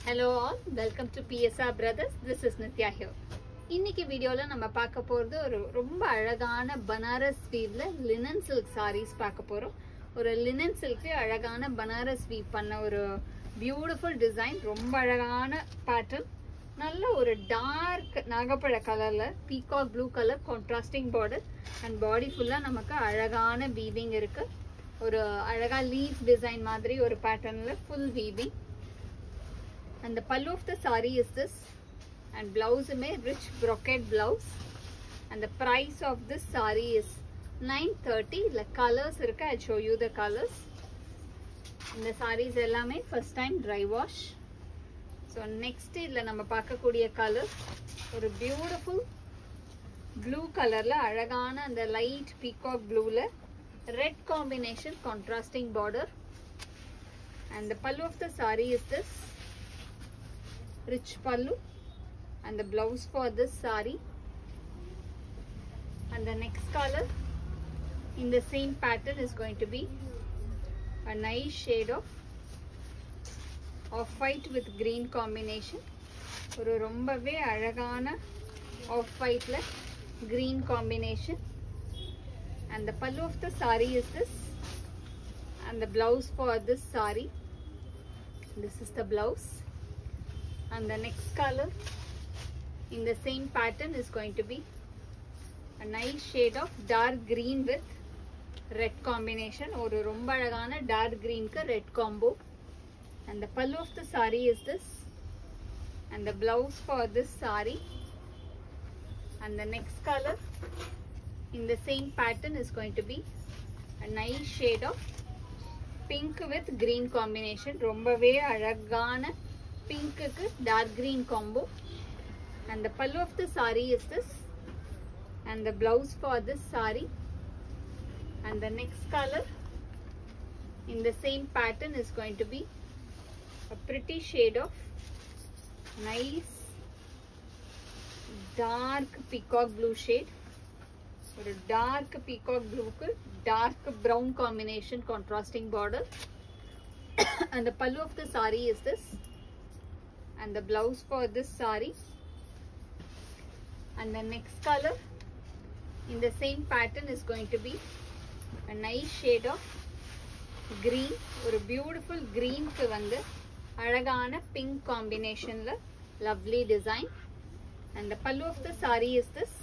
Hello all welcome to BSR brothers this is Nithya here இன்னைக்கு வீடியோவில் நம்ம பார்க்க போகிறது ஒரு ரொம்ப அழகான பனாரஸ் வீவில் லினன் சில்க் சாரீஸ் பார்க்க போகிறோம் ஒரு லினன் சில்க்கு அழகான பனாரஸ் வீவ் பண்ண ஒரு பியூட்டிஃபுல் டிசைன் ரொம்ப அழகான பேட்டர்ன் நல்ல ஒரு டார்க் நாகப்பழ கலரில் peacock blue colour contrasting border and body ஃபுல்லாக நமக்கு அழகான வீவிங் இருக்குது ஒரு அழகாக லீஃப் டிசைன் மாதிரி ஒரு பேட்டர்னில் full weaving and the pallu of the saree is this and blouse may rich brocade blouse and the price of this saree is 930 the colors இருக்கு I'll show you the colors இந்த sarees எல்லாமே first time dry wash so next இதுல நம்ம பார்க்கக்கூடிய colour ஒரு beautiful blue கலர்ல அழகான அந்த light peacock ப்ளூல red combination contrasting border and the pallu of the saree is this rich pallu and the blouse for this sari and the next color in the same pattern is going to be a nice shade of off white with green combination ஒரு ரொம்பவே அழகான of ஒயிட்ல green combination and the pallu of the sari is this and the blouse for this sari this is the blouse and the next color in the same pattern is going to be a nice shade of dark green with red combination ஒரு ரொம்ப அழகான dark green க்கு red combo and the pallu of the saree is this and the blouse for this saree and the next color in the same pattern is going to be a nice shade of pink with green combination ரொம்பவே அழகான பிங்க்குக்கு dark green combo and the pallu of the saree is this and the blouse for this saree and the next color in the same pattern is going to be a pretty shade of nice dark peacock blue shade ஒரு dark peacock ப்ளூக்கு dark brown combination contrasting border and the pallu of the saree is this and the blouse for this saree and the next color in the same pattern is going to be a nice shade of green ஒரு beautiful க்கு வந்து அழகான pink காம்பினேஷன்ல lovely design and the pallu of the saree is this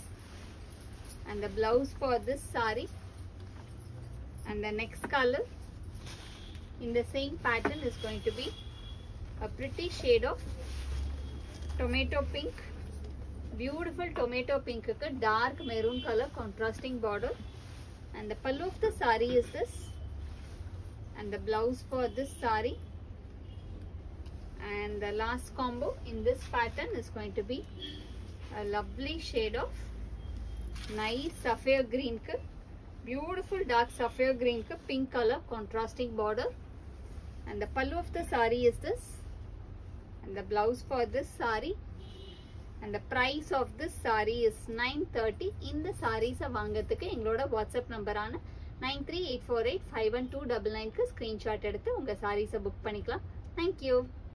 and the blouse for this saree and the next color in the same pattern is going to be a pretty shade of tomato pink. Beautiful tomato pink dark maroon color contrasting border. And the pallu of the sari is this. And the blouse for this sari and the last combo in this pattern is going to be a lovely shade of nice sapphire green beautiful dark sapphire green pink color contrasting border. And the pallu of the sari is this. the blouse for this saree and the price of this saree is 930 இந்த sarees வாங்கத்துக்கு எங்களோட WhatsApp நம்பரான 9384851299க்கு screenshot எடுத்து உங்க sarees book பண்ணிக்கலாம் thank you